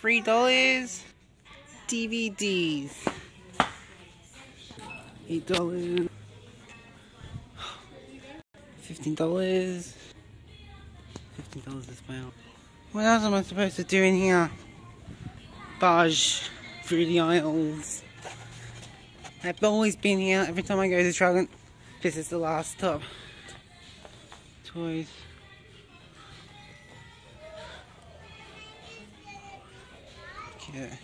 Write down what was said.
Three dollars. DVDs. Eight dollars. Fifteen dollars. Fifteen dollars as well. What else am I supposed to do in here? Barge through the aisles. I've always been here every time I go to Traralgon. This is the last stop. Toys. Yeah.